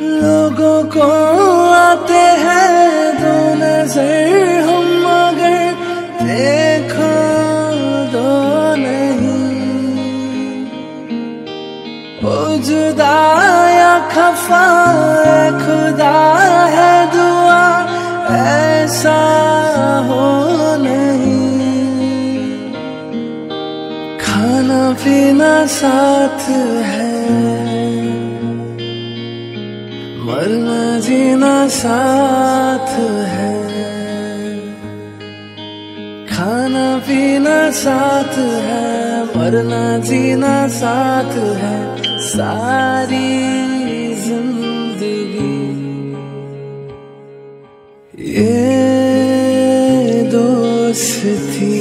Logo ko. जुदा या खफा खुदा है दुआ, ऐसा हो नहीं। खाना पीना साथ है, मरना जीना साथ है। खाना पीना साथ है, मरना जीना साथ है। सारी ज़िंदगी। ये दोस्ती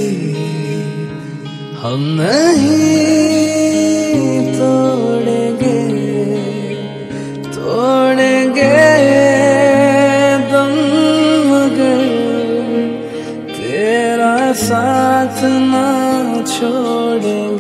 हम नहीं तोड़ेंगे तोड़ेंगे दम मगर तेरा साथ ना छोड़ेंगे।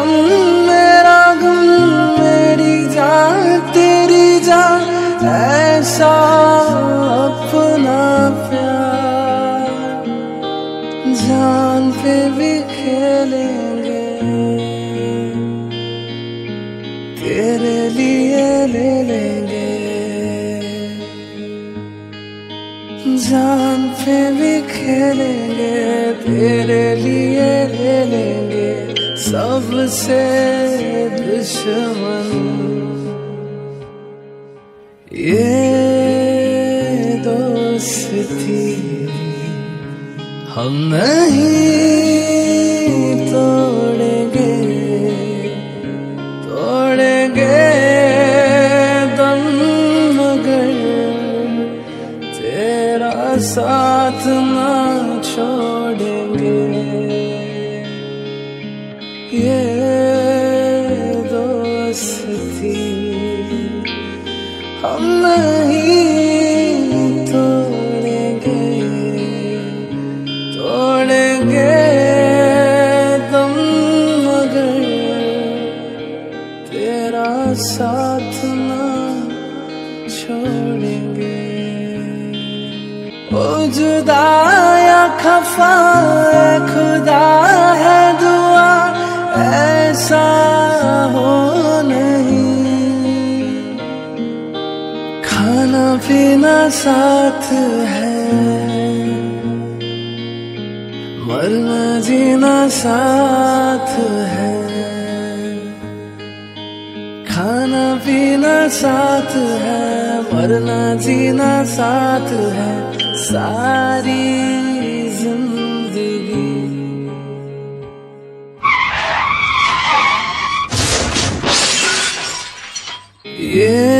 गम मेरा, गम मेरी जान, तेरी जान, ऐसा अपना प्यार। जान पे भी खेलेंगे। तेरे लिए ले लेंगे। जान पे भी खेलेंगे, तेरे लिए ले लेंगे। सबसे दुश्मन। ये दोस्ती हम नहीं तोड़ेंगे तोड़ेंगे दम मगर तेरा साथ ना ये दोस्ती हम नहीं तोड़ेंगे तोड़ेंगे दम मगर तेरा साथ ना छोड़ेंगे। ओ जुदा या खफा पीना साथ है। मरना जीना साथ है। खाना पीना साथ है, मरना जीना साथ है। सारी ज़िंदगी। ये